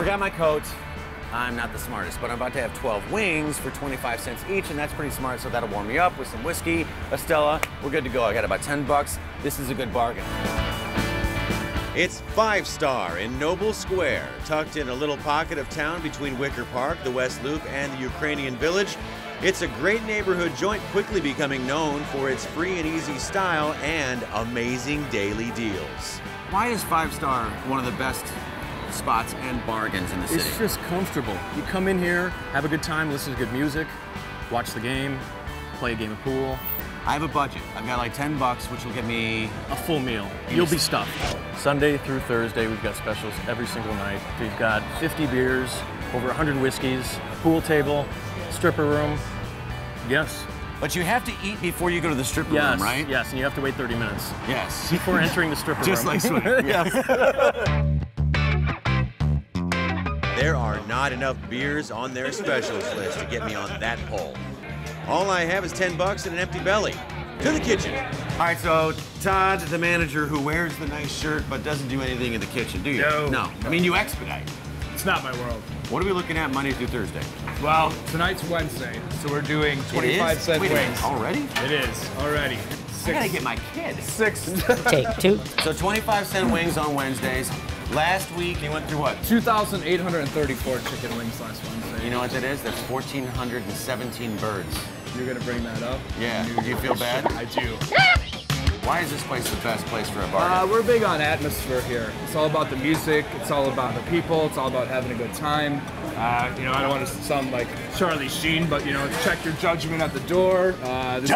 forgot my coat. I'm not the smartest, but I'm about to have 12 wings for 25 cents each, and that's pretty smart, so that'll warm me up with some whiskey, Estella, We're good to go. I got about 10 bucks. This is a good bargain. It's Five Star in Noble Square, tucked in a little pocket of town between Wicker Park, the West Loop, and the Ukrainian Village. It's a great neighborhood joint quickly becoming known for its free and easy style and amazing daily deals. Why is Five Star one of the best spots and bargains in the city? It's just comfortable. You come in here, have a good time, listen to good music, watch the game, play a game of pool. I have a budget. I've got like 10 bucks, which will get me A full meal. You'll be stuffed. Sunday through Thursday, we've got specials every single night. We've got 50 beers, over 100 whiskeys, pool table, stripper room. Yes. But you have to eat before you go to the stripper Yes. room, right? Yes, and you have to wait 30 minutes Yes. before entering the stripper Just room. Just like swimming. yes. not enough beers on their specials list to get me on that pole. All I have is 10 bucks and an empty belly. To the kitchen. All right, so Todd, the manager who wears the nice shirt but doesn't do anything in the kitchen, do you? No. No. I mean, you expedite. It's not my world. What are we looking at Monday through Thursday? Well, tonight's Wednesday, so we're doing 25 cent cent Wait wings. Already? It is already. I gotta get my kid. six. Take two. So 25 cent wings on Wednesdays. Last week you went through what? 2,834 chicken wings last Wednesday. You know what that is? That's 1,417 birds. You're gonna bring that up? Yeah. Do you feel bad? I do. Why is this place the best place for a Uh, we're big on atmosphere here. It's all about the music. It's all about the people. It's all about having a good time. Uh, you know, I don't want to sound like Charlie Sheen, but you know, check your judgment at the door. Uh, is-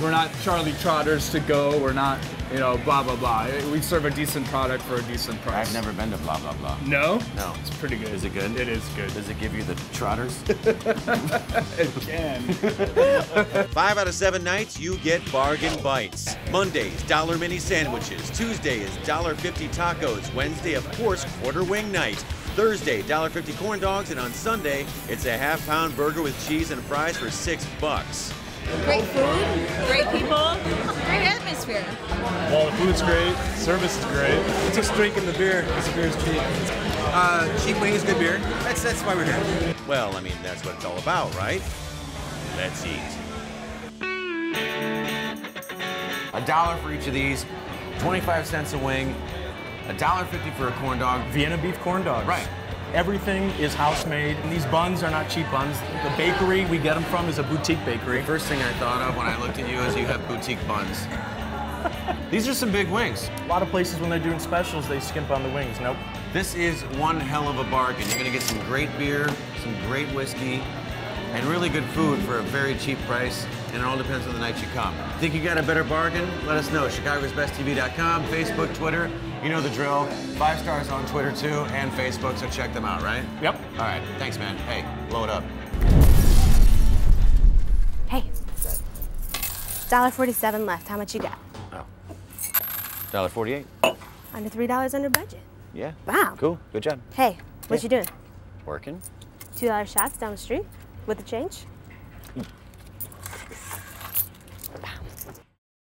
we're not Charlie Trotters to go. We're not, you know, blah blah blah. We serve a decent product for a decent price. I've never been to blah blah blah. No. No. It's pretty good. Is it good? It is good. Does it give you the trotters? It can. Five out of seven nights, you get bargain bites. Mondays, dollar mini sandwiches. Tuesday is dollar fifty tacos. Wednesday, of course, quarter wing night. Thursday, dollar fifty corn dogs, and on Sunday, it's a half pound burger with cheese and fries for six bucks. Great food, great people, great atmosphere. Well, the food's great. Service is great. It's just drinking the beer because the beer's cheap. Uh, cheap wings, good beer. That's that's why we're here. Well, I mean, that's what it's all about, right? Let's eat. a dollar for each of these, 25 cents a wing, a dollar fifty for a corn dog. Vienna beef corn dogs. Right. Everything is house made. And these buns are not cheap buns. The bakery we get them from is a boutique bakery. First thing I thought of when I looked at you is you have boutique buns. These are some big wings. A lot of places when they're doing specials, they skimp on the wings. Nope. This is one hell of a bargain. You're gonna get some great beer, some great whiskey, and really good food for a very cheap price. And it all depends on the night you come. Think you got a better bargain? Let us know. ChicagosBestTV.com, Facebook, Twitter. You know the drill. Five stars on Twitter too and Facebook, so check them out, right? Yep. All right. Thanks, man. Hey, blow it up. Hey. Dollar forty-seven left. How much you got? Oh. Dollar forty-eight. Under three dollars under budget. Yeah. Wow. Cool. Good job. Hey, what you doing? Working. Two dollar shots down the street with the change?